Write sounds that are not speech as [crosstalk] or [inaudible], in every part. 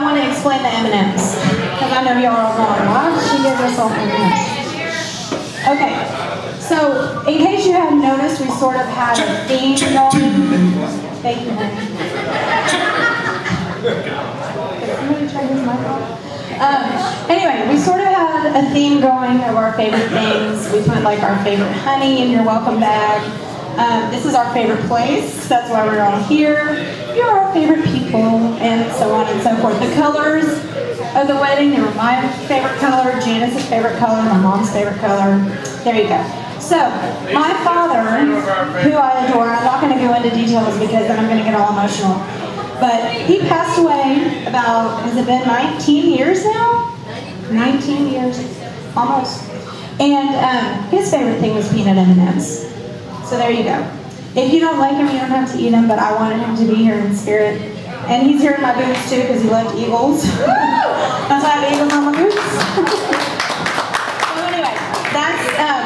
I want to explain the M&Ms. Because I know y'all are going, why did she give us all M&Ms? Okay, so in case you haven't noticed, we sort of had a theme going. Thank you, honey. Did somebody turn his mic off? Um, anyway, we sort of had a theme going of our favorite things. We put like our favorite honey in your welcome bag. Um, this is our favorite place. That's why we're all here. You're our favorite people, and so on and so forth. The colors of the wedding, they were my favorite color, Janice's favorite color, my mom's favorite color. There you go. So, my father, who I adore, I'm not going to go into details because then I'm going to get all emotional. But he passed away about, has it been 19 years now? 19 years, almost. And um, his favorite thing was peanut M&Ms. So there you go. If you don't like him, you don't have to eat him, but I wanted him to be here in spirit. And he's here in my boots too because he loved eagles. [laughs] That's why I have eagles on my boots. [laughs] so anyway, that's um,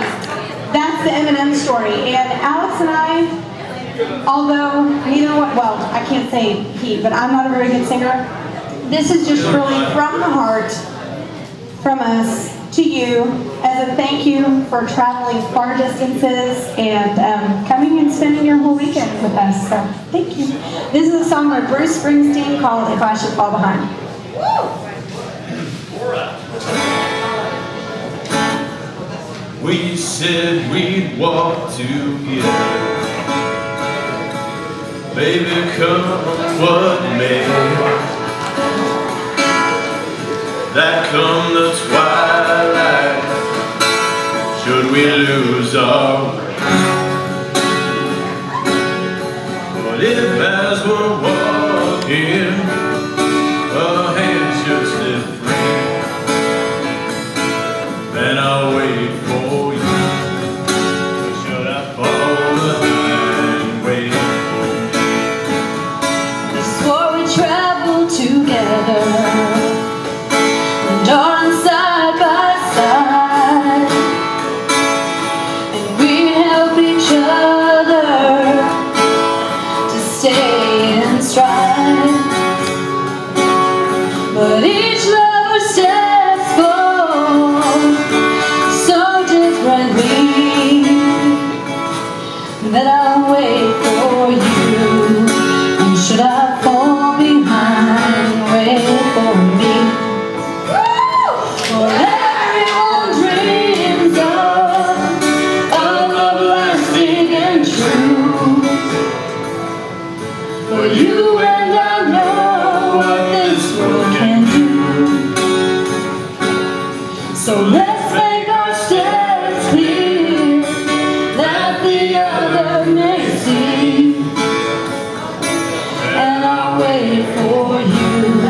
that's the M&M story. And Alex and I, although neither one, well, I can't say he, but I'm not a very good singer. This is just really from the heart, from us to you as a thank you for traveling far distances and um, spending your whole weekend with us. So thank you. This is a song by Bruce Springsteen called If I Should Fall Behind. We said we'd walk together Baby, come what may That come the twilight Should we lose our we're walking Our hands should slip free Then I'll wait for you. Should I fall behind Wait. For me We swore we'd travel together. Each lover forward so differently that I'll wait for you. And should I fall behind, wait for me. For everyone dreams of a love lasting and true. For you So let's make our steps clear that the other may see. And I'll wait for you.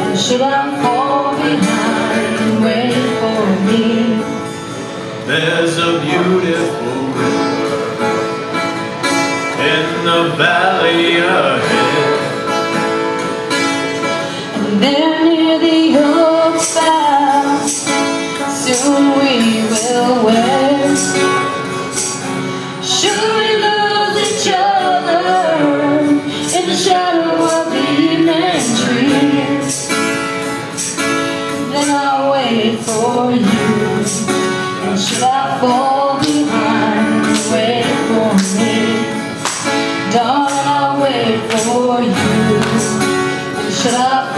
And should I fall behind, wait for me. There's a beautiful river in the valley ahead. And there near the we will wed. Should we lose each other in the shadow of the evening trees? Then I'll wait for you. And should I fall behind, wait for me. Darling, I'll wait for you. And should I